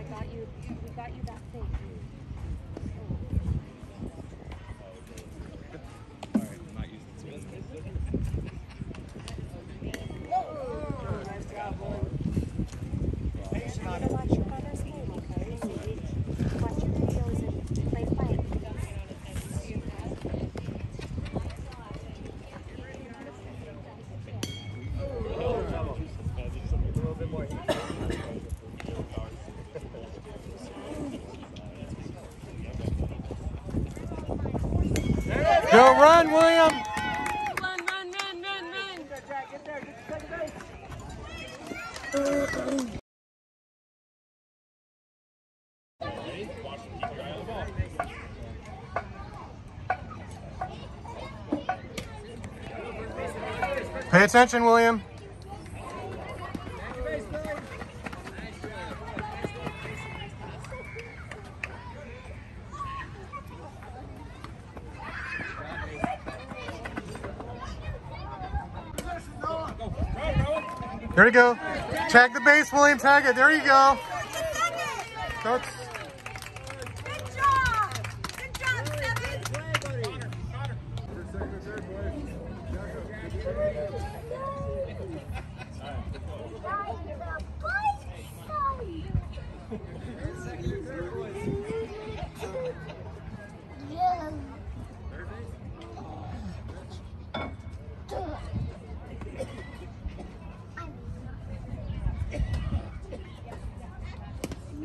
I got you. We got you that thing. Go run, William. Run, run, run, run, run. Pay attention, William. There you go. Tag the base, William. Tag it. There you go. Go. Good job! Good job,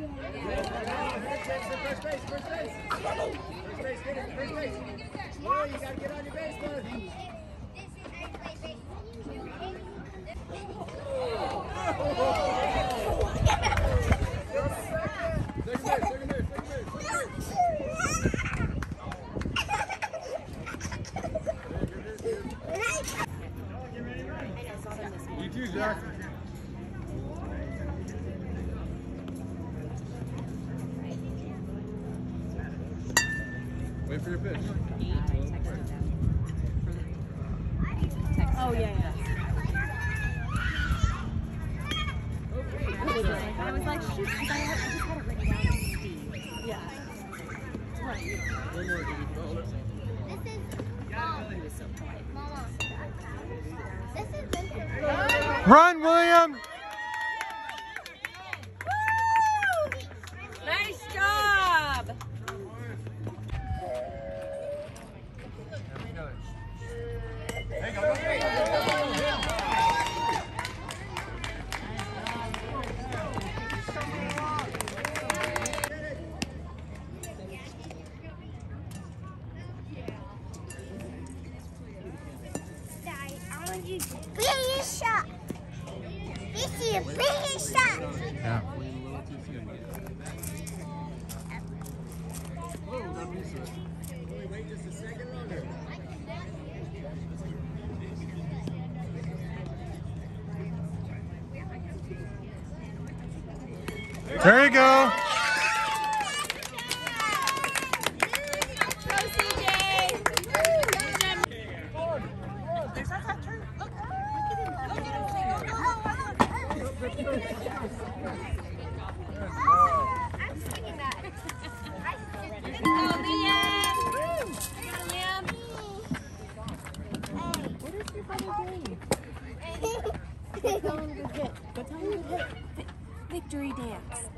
Seven! You Wait for your pitch. Oh, yeah, yeah. Oh, I was like, shoot, 'cause I, I just had it written down as Steve. Yeah. One more, give me foul. He was. This is um, Run, William. Daddy, I want you to big shot. This is a big shot. Yeah. There you. Go, Go tell him to hit. Go tell him to hit. Victory dance.